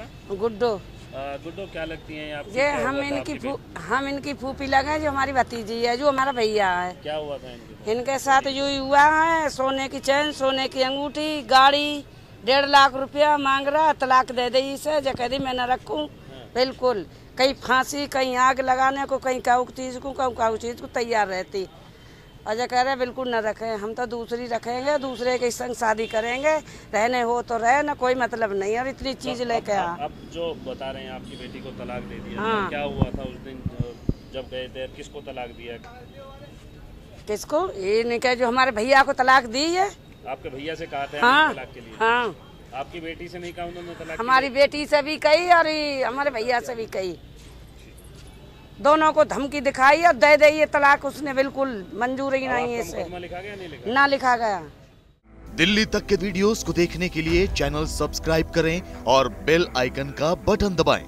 आपका गुड्डो। गुड्डो क्या लगती हैं आपकी ये हम इनकी हम इनकी फूफी लगे जो हमारी भतीजी है जो हमारा भैया है। क्या हुआ था इनके साथ? इनके साथ जो हुआ है सोने की चैन सोने की अंगूठी गाड़ी डेढ़ लाख रुपया मांग रहा तलाक दे दी इसे जो कह दी मैं न रखूँ। बिल्कुल। कहीं फांसी कहीं आग लगाने को कहीं काऊ चीज़ को कहूँ काऊ चीज़ को तैयार रहती। जो कह रहे बिल्कुल न रखें हम तो दूसरी रखेंगे दूसरे के संग शादी करेंगे रहने हो तो रहे ना कोई मतलब नहीं और इतनी चीज़ लेके आ। अब जो बता रहे हैं आपकी बेटी को तलाक दे दिया हाँ। क्या हुआ था उस दिन जब गए थे किसको तलाक दिया? किसको? ये नहीं कहे जो हमारे भैया को तलाक दी है। आपके भैया से कहा था हाँ तलाक के लिए? हाँ। आपकी बेटी से नहीं कहा उन्होंने तलाक हमारी बेटी से भी कही और हमारे भैया से भी कही। दोनों को धमकी दिखाई और दे दे ये तलाक उसने बिल्कुल मंजूर ही नहीं है इसे। ना लिखा गया। दिल्ली तक के वीडियोस को देखने के लिए चैनल सब्सक्राइब करें और बेल आइकन का बटन दबाएँ।